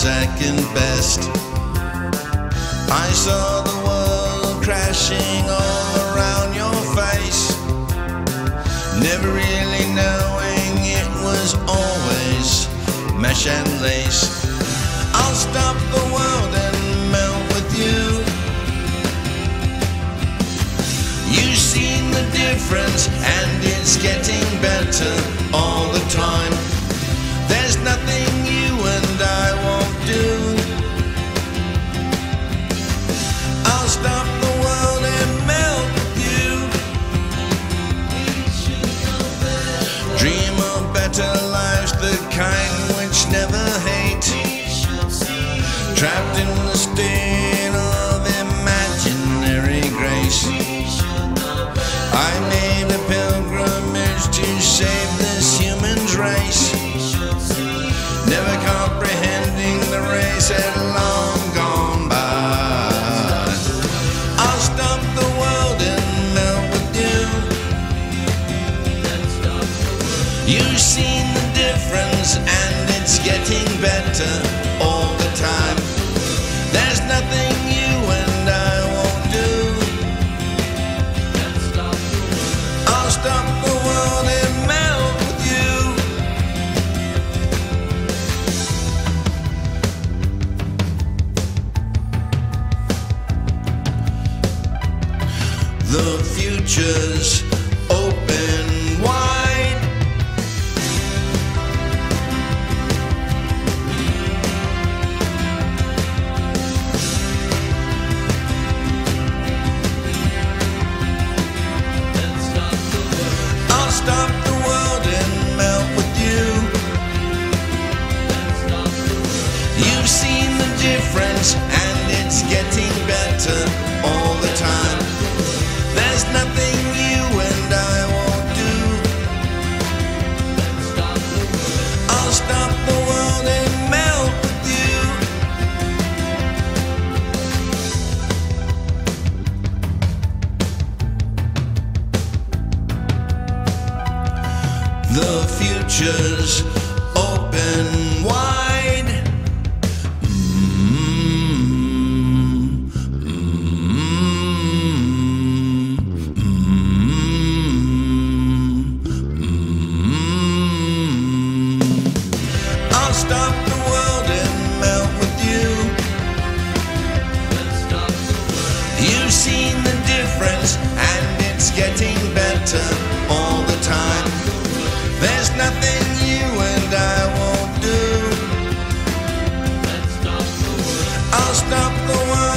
second best. I saw the world crashing all around your face, never really knowing it was always mesh and lace. I'll stop the world and melt with you. You've seen the difference, and it's getting better all the time. There's nothing better lives, the kind which never hate. Trapped in the state seen the difference, and it's getting better all the time. There's nothing you and I won't do. I'll stop the world and melt with you. The future's The future's open wide. I'll stop the world and melt with you. You've seen the difference, and it's getting up the world.